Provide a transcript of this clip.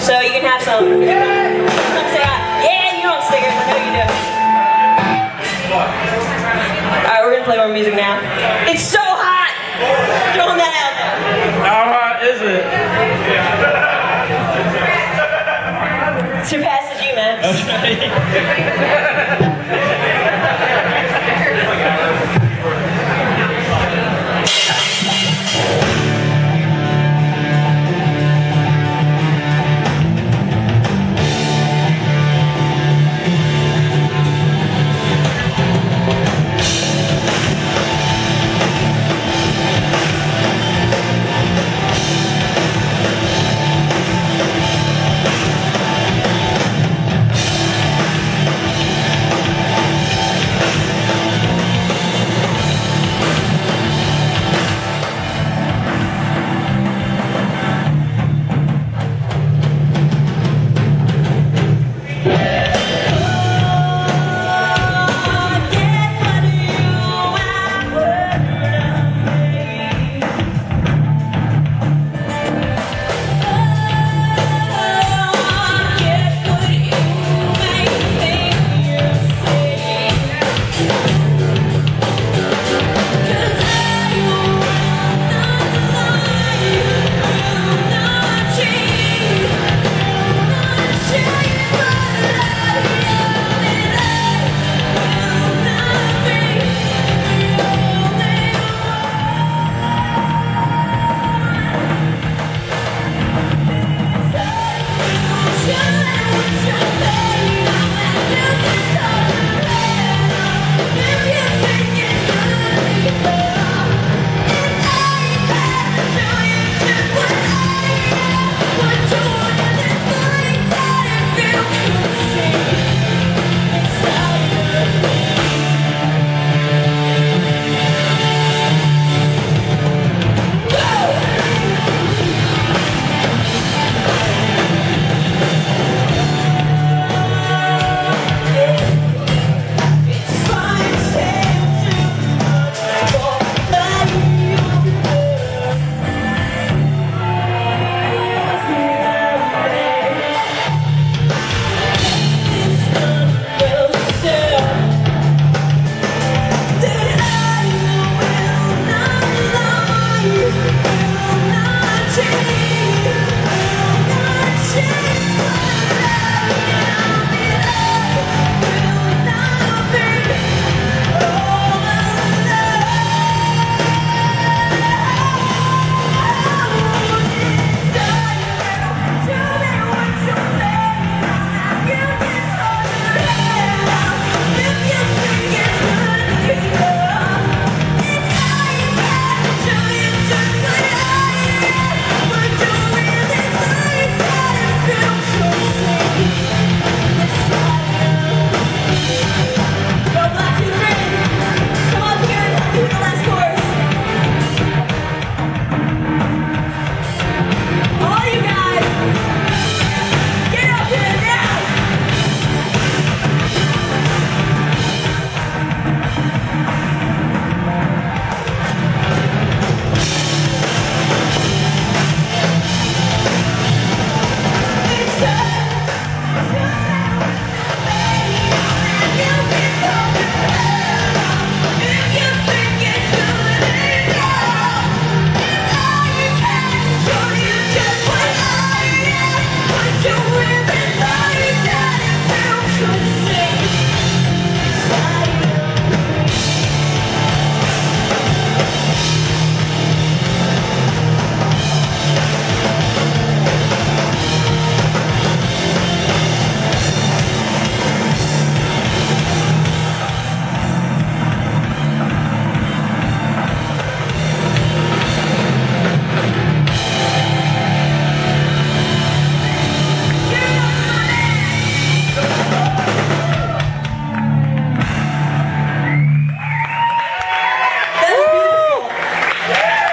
So you can have some. Come say hi. Yeah, you want stickers. I know you do. Alright, we're gonna play more music now. It's so hot! Throwing that out there. How hot is it? Surpasses you, man.